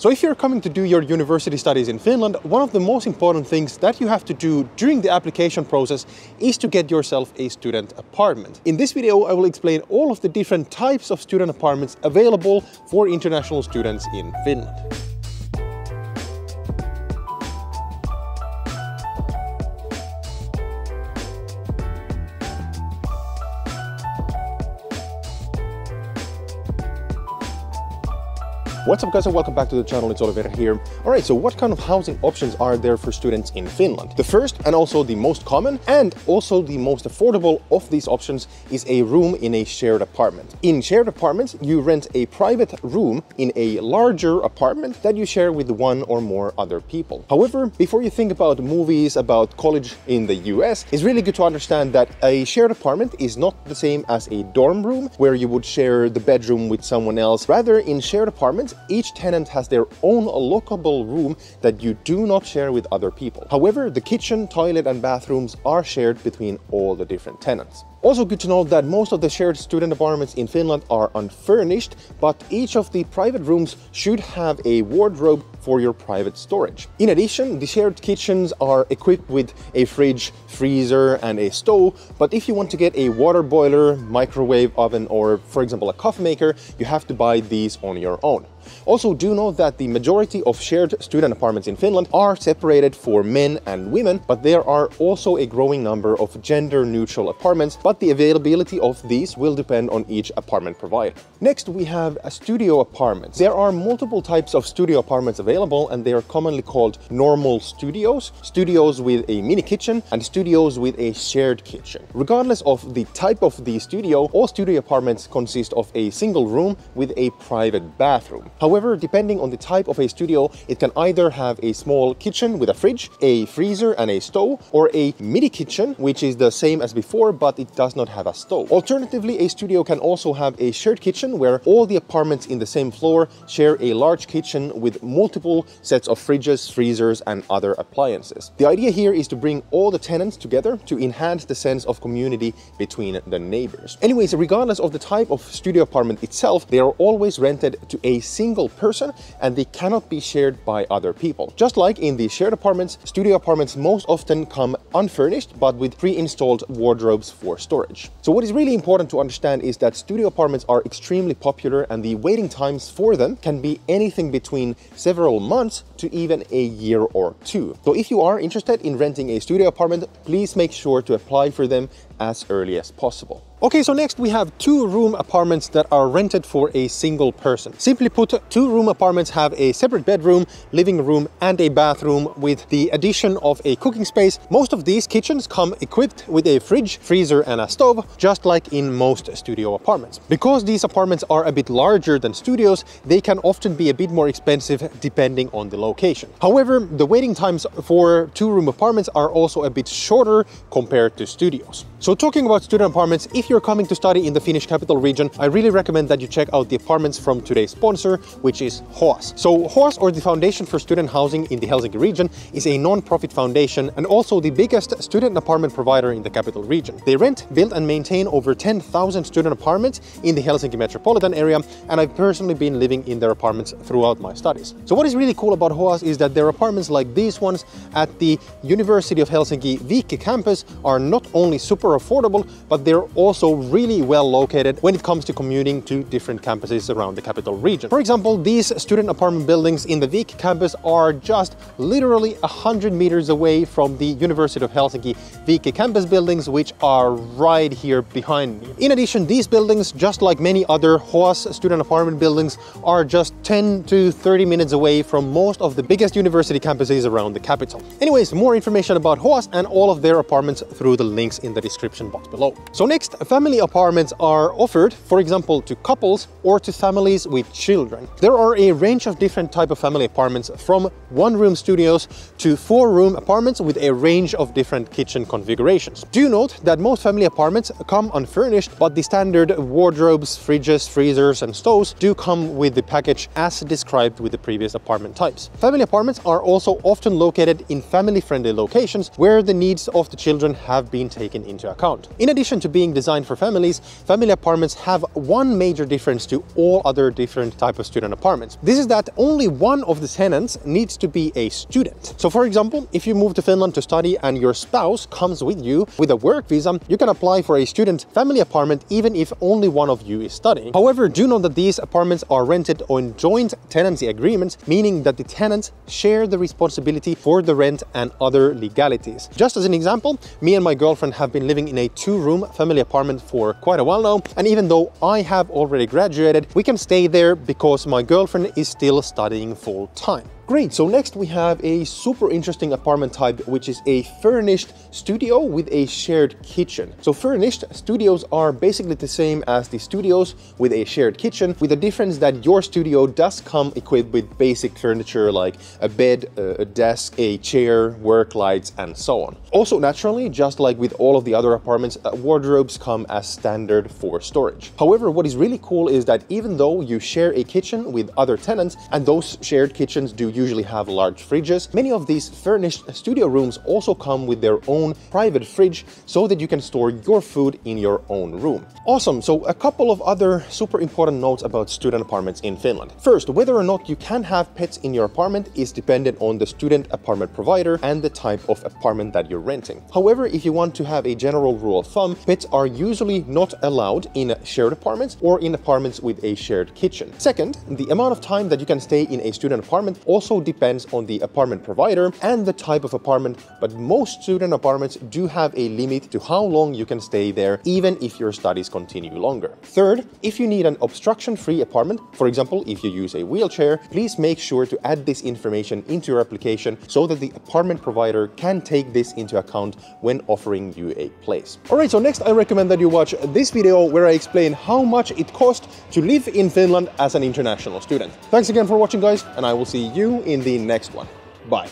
So if you're coming to do your university studies in Finland, one of the most important things that you have to do during the application process is to get yourself a student apartment. In this video, I will explain all of the different types of student apartments available for international students in Finland. What's up guys and welcome back to the channel, it's Oliver here. Alright, so what kind of housing options are there for students in Finland? The first and also the most common and also the most affordable of these options is a room in a shared apartment. In shared apartments, you rent a private room in a larger apartment that you share with one or more other people. However, before you think about movies, about college in the US, it's really good to understand that a shared apartment is not the same as a dorm room where you would share the bedroom with someone else. Rather, in shared apartments, each tenant has their own lockable room that you do not share with other people. However, the kitchen, toilet and bathrooms are shared between all the different tenants. Also good to know that most of the shared student apartments in Finland are unfurnished, but each of the private rooms should have a wardrobe for your private storage. In addition, the shared kitchens are equipped with a fridge, freezer and a stove, but if you want to get a water boiler, microwave oven or for example a coffee maker, you have to buy these on your own. Also do know that the majority of shared student apartments in Finland are separated for men and women, but there are also a growing number of gender neutral apartments, but the availability of these will depend on each apartment provider. Next, we have a studio apartments. There are multiple types of studio apartments available and they are commonly called normal studios, studios with a mini kitchen and studios with a shared kitchen. Regardless of the type of the studio, all studio apartments consist of a single room with a private bathroom. However, depending on the type of a studio, it can either have a small kitchen with a fridge, a freezer and a stove, or a mini kitchen, which is the same as before, but it does not have a stove. Alternatively, a studio can also have a shared kitchen where all the apartments in the same floor share a large kitchen with multiple sets of fridges, freezers, and other appliances. The idea here is to bring all the tenants together to enhance the sense of community between the neighbors. Anyways, regardless of the type of studio apartment itself, they are always rented to a single person and they cannot be shared by other people. Just like in the shared apartments, studio apartments most often come unfurnished but with pre-installed wardrobes for storage. So what is really important to understand is that studio apartments are extremely popular and the waiting times for them can be anything between several months to even a year or two. So if you are interested in renting a studio apartment, please make sure to apply for them as early as possible. Okay, so next we have two room apartments that are rented for a single person. Simply put, two room apartments have a separate bedroom, living room and a bathroom with the addition of a cooking space. Most of these kitchens come equipped with a fridge, freezer and a stove, just like in most studio apartments. Because these apartments are a bit larger than studios, they can often be a bit more expensive depending on the location. However, the waiting times for two room apartments are also a bit shorter compared to studios. So talking about student apartments, if you're coming to study in the Finnish capital region, I really recommend that you check out the apartments from today's sponsor, which is HOAS. So HOAS, or the Foundation for Student Housing in the Helsinki region, is a non-profit foundation and also the biggest student apartment provider in the capital region. They rent, build and maintain over 10,000 student apartments in the Helsinki metropolitan area, and I've personally been living in their apartments throughout my studies. So what is really cool about HOAS is that their apartments like these ones at the University of Helsinki Viikki campus are not only super affordable, but they're also really well located when it comes to commuting to different campuses around the capital region. For example, these student apartment buildings in the Viikki campus are just literally 100 meters away from the University of Helsinki Viikki campus buildings, which are right here behind me. In addition, these buildings, just like many other HOAS student apartment buildings, are just 10 to 30 minutes away from most of the biggest university campuses around the capital. Anyways, more information about HOAS and all of their apartments through the links in the description box below. So next, family apartments are offered, for example, to couples or to families with children. There are a range of different type of family apartments from one-room studios to four-room apartments with a range of different kitchen configurations. Do note that most family apartments come unfurnished, but the standard wardrobes, fridges, freezers and stoves do come with the package as described with the previous apartment types. Family apartments are also often located in family-friendly locations where the needs of the children have been taken into account. In addition to being designed for families, family apartments have one major difference to all other different type of student apartments. This is that only one of the tenants needs to be a student. So for example, if you move to Finland to study and your spouse comes with you with a work visa, you can apply for a student family apartment even if only one of you is studying. However, do know that these apartments are rented on joint tenancy agreements, meaning that the tenants share the responsibility for the rent and other legalities. Just as an example, me and my girlfriend have been living in a two-room family apartment for quite a while now, and even though I have already graduated, we can stay there because my girlfriend is still studying full-time. Great, so next we have a super interesting apartment type, which is a furnished studio with a shared kitchen. So furnished studios are basically the same as the studios with a shared kitchen, with the difference that your studio does come equipped with basic furniture like a bed, a desk, a chair, work lights, and so on. Also, naturally, just like with all of the other apartments, uh, wardrobes come as standard for storage. However, what is really cool is that even though you share a kitchen with other tenants, and those shared kitchens do usually have large fridges. Many of these furnished studio rooms also come with their own private fridge so that you can store your food in your own room. Awesome, so a couple of other super important notes about student apartments in Finland. First, whether or not you can have pets in your apartment is dependent on the student apartment provider and the type of apartment that you're renting. However, if you want to have a general rule of thumb, pets are usually not allowed in shared apartments or in apartments with a shared kitchen. Second, the amount of time that you can stay in a student apartment also also depends on the apartment provider and the type of apartment, but most student apartments do have a limit to how long you can stay there, even if your studies continue longer. Third, if you need an obstruction-free apartment, for example, if you use a wheelchair, please make sure to add this information into your application so that the apartment provider can take this into account when offering you a place. Alright, so next I recommend that you watch this video where I explain how much it costs to live in Finland as an international student. Thanks again for watching guys, and I will see you in the next one. Bye.